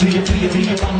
Do you feel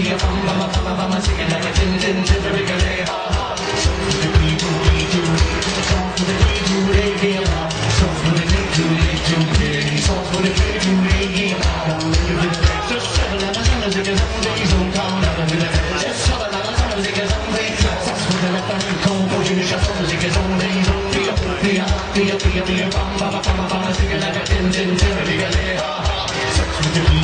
Be a bum, bum, bum, bum, bum, Mama singing like a tin tin tin every day. Ha ha. So do we do we do. So do we do they hear. So do they do they do they. So do they do they hear. Just seven and a seven because some days don't come out of the Just seven and a seven because some days. That's what they let them go. Put you in your shoulders because some days don't feel. Feel feel feel feel. Mama Mama Mama singing like a tin tin tin every day. Ha ha. Yeah.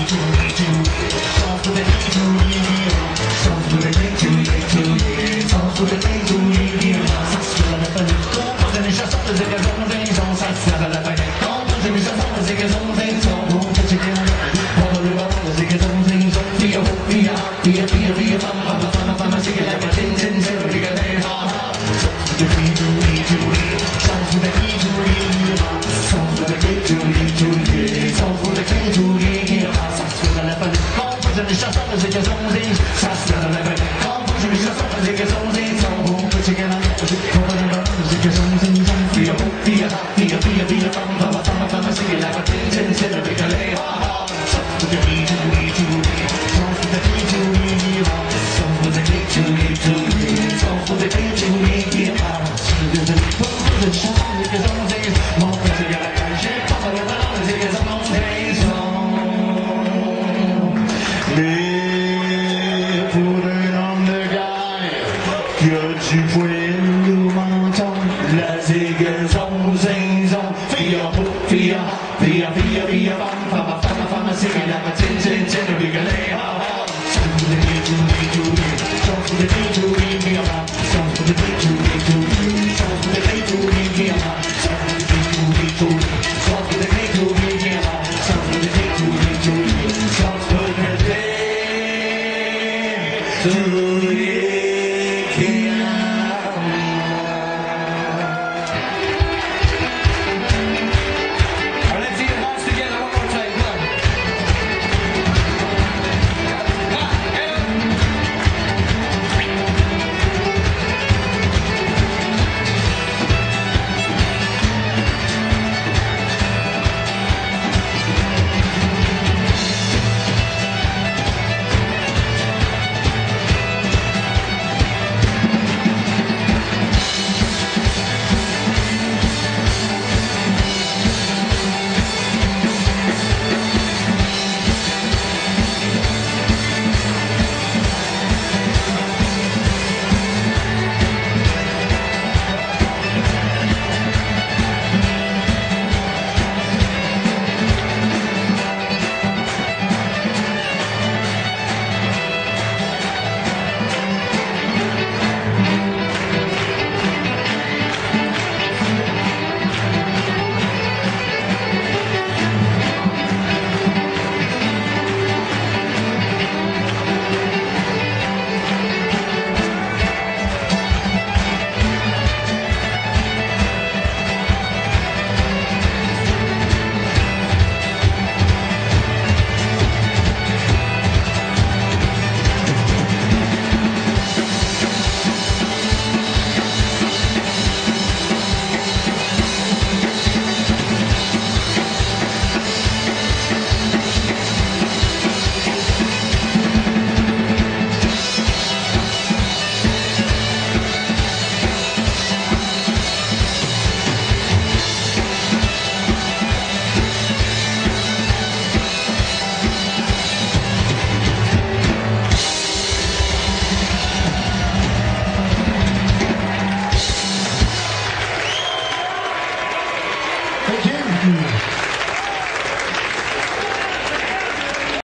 via, via, via, via, via. via, via, via, via.